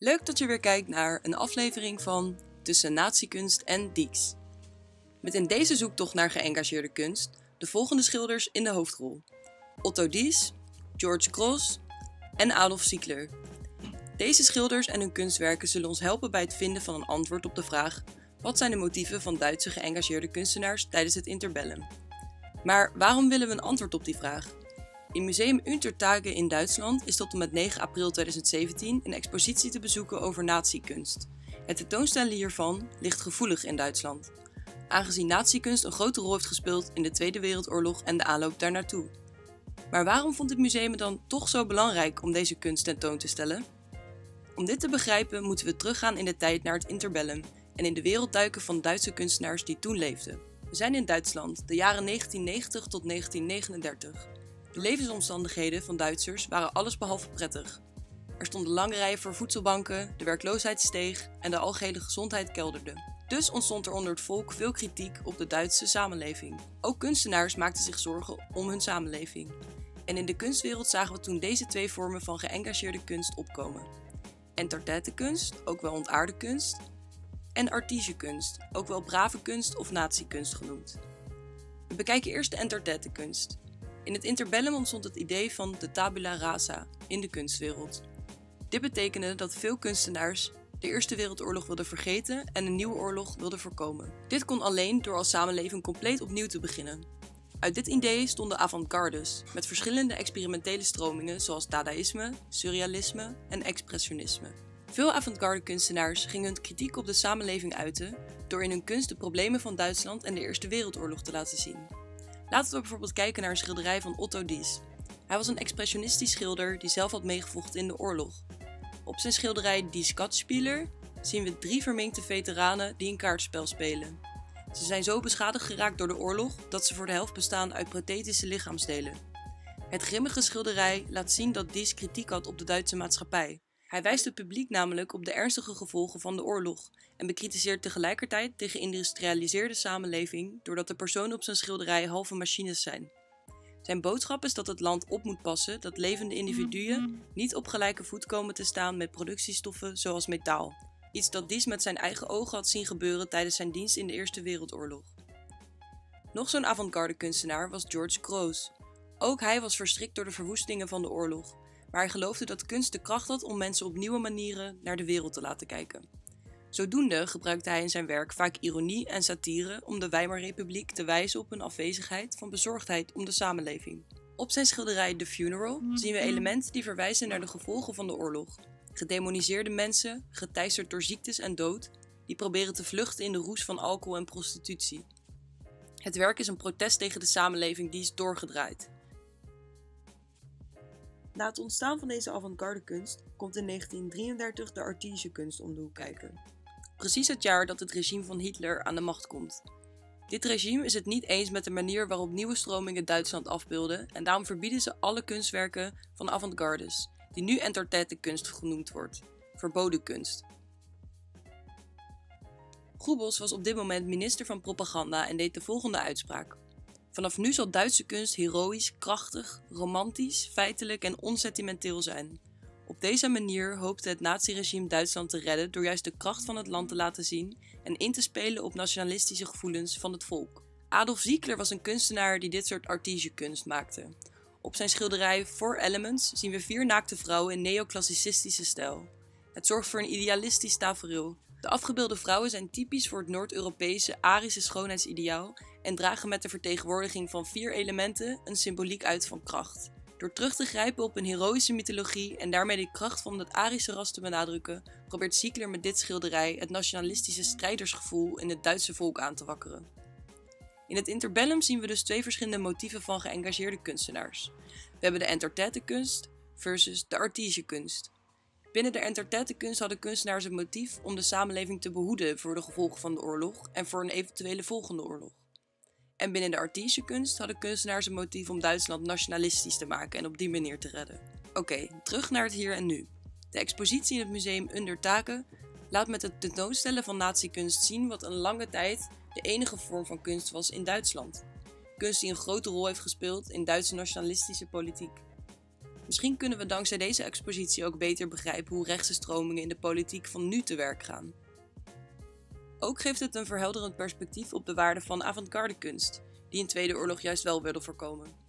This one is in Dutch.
Leuk dat je weer kijkt naar een aflevering van Tussen Natiekunst en Dieks. Met in deze zoektocht naar geëngageerde kunst de volgende schilders in de hoofdrol: Otto Dies, George Cross en Adolf Ziegler. Deze schilders en hun kunstwerken zullen ons helpen bij het vinden van een antwoord op de vraag: wat zijn de motieven van Duitse geëngageerde kunstenaars tijdens het interbellum? Maar waarom willen we een antwoord op die vraag? In Museum Untertage in Duitsland is tot en met 9 april 2017 een expositie te bezoeken over natiekunst. Het tentoonstellen hiervan ligt gevoelig in Duitsland, aangezien natiekunst een grote rol heeft gespeeld in de Tweede Wereldoorlog en de aanloop daarnaartoe. Maar waarom vond het museum dan toch zo belangrijk om deze kunst tentoon te stellen? Om dit te begrijpen moeten we teruggaan in de tijd naar het interbellum en in de wereld duiken van Duitse kunstenaars die toen leefden. We zijn in Duitsland, de jaren 1990 tot 1939. De levensomstandigheden van Duitsers waren allesbehalve prettig. Er stonden lange rijen voor voedselbanken, de werkloosheid steeg en de algehele gezondheid kelderde. Dus ontstond er onder het volk veel kritiek op de Duitse samenleving. Ook kunstenaars maakten zich zorgen om hun samenleving. En in de kunstwereld zagen we toen deze twee vormen van geëngageerde kunst opkomen. Entertainmentenkunst, ook wel ontaarde kunst, en artisanale kunst, ook wel brave kunst of natiekunst genoemd. We bekijken eerst de entertainmentenkunst. In het interbellum ontstond het idee van de tabula rasa in de kunstwereld. Dit betekende dat veel kunstenaars de Eerste Wereldoorlog wilden vergeten en een nieuwe oorlog wilden voorkomen. Dit kon alleen door als samenleving compleet opnieuw te beginnen. Uit dit idee stonden avant-gardes, met verschillende experimentele stromingen zoals dadaïsme, surrealisme en expressionisme. Veel avant-garde kunstenaars gingen hun kritiek op de samenleving uiten door in hun kunst de problemen van Duitsland en de Eerste Wereldoorlog te laten zien. Laten we bijvoorbeeld kijken naar een schilderij van Otto Dies. Hij was een expressionistisch schilder die zelf had meegevochten in de oorlog. Op zijn schilderij Die Skatspieler zien we drie verminkte veteranen die een kaartspel spelen. Ze zijn zo beschadigd geraakt door de oorlog dat ze voor de helft bestaan uit prothetische lichaamsdelen. Het grimmige schilderij laat zien dat Dies kritiek had op de Duitse maatschappij. Hij wijst het publiek namelijk op de ernstige gevolgen van de oorlog en bekritiseert tegelijkertijd de geïndustrialiseerde samenleving doordat de personen op zijn schilderij halve machines zijn. Zijn boodschap is dat het land op moet passen dat levende individuen niet op gelijke voet komen te staan met productiestoffen zoals metaal. Iets dat Dies met zijn eigen ogen had zien gebeuren tijdens zijn dienst in de Eerste Wereldoorlog. Nog zo'n avant-garde kunstenaar was George Grosz. Ook hij was verstrikt door de verwoestingen van de oorlog, maar hij geloofde dat kunst de kracht had om mensen op nieuwe manieren naar de wereld te laten kijken. Zodoende gebruikte hij in zijn werk vaak ironie en satire om de Weimarrepubliek te wijzen op een afwezigheid van bezorgdheid om de samenleving. Op zijn schilderij The Funeral zien we elementen die verwijzen naar de gevolgen van de oorlog. Gedemoniseerde mensen, geteisterd door ziektes en dood, die proberen te vluchten in de roes van alcohol en prostitutie. Het werk is een protest tegen de samenleving die is doorgedraaid. Na het ontstaan van deze avant-garde kunst komt in 1933 de artistische kunst om de hoek kijken. Precies het jaar dat het regime van Hitler aan de macht komt. Dit regime is het niet eens met de manier waarop nieuwe stromingen Duitsland afbeelden en daarom verbieden ze alle kunstwerken van avant-gardes, die nu entertainmentenkunst genoemd wordt, verboden kunst. Goebbels was op dit moment minister van Propaganda en deed de volgende uitspraak. Vanaf nu zal Duitse kunst heroïs, krachtig, romantisch, feitelijk en onsentimenteel zijn. Op deze manier hoopte het naziregime Duitsland te redden door juist de kracht van het land te laten zien en in te spelen op nationalistische gevoelens van het volk. Adolf Ziegler was een kunstenaar die dit soort artistische kunst maakte. Op zijn schilderij Four Elements zien we vier naakte vrouwen in neoclassicistische stijl. Het zorgt voor een idealistisch tafereel. De afgebeelde vrouwen zijn typisch voor het Noord-Europese Arische schoonheidsideaal en dragen met de vertegenwoordiging van vier elementen een symboliek uit van kracht. Door terug te grijpen op een heroïsche mythologie en daarmee de kracht van het Arische ras te benadrukken, probeert Ziegler met dit schilderij het nationalistische strijdersgevoel in het Duitse volk aan te wakkeren. In het interbellum zien we dus twee verschillende motieven van geëngageerde kunstenaars. We hebben de entertainmentenkunst versus de artistische kunst. Binnen de entertainmentenkunst hadden kunstenaars het motief om de samenleving te behoeden voor de gevolgen van de oorlog en voor een eventuele volgende oorlog. En binnen de artistische kunst hadden kunstenaars een motief om Duitsland nationalistisch te maken en op die manier te redden. Oké, terug naar het hier en nu. De expositie in het museum Undertaken laat met het tentoonstellen van natiekunst zien wat een lange tijd de enige vorm van kunst was in Duitsland. Kunst die een grote rol heeft gespeeld in Duitse nationalistische politiek. Misschien kunnen we dankzij deze expositie ook beter begrijpen hoe rechtse stromingen in de politiek van nu te werk gaan. Ook geeft het een verhelderend perspectief op de waarde van avant-garde kunst, die in Tweede Oorlog juist wel willen voorkomen.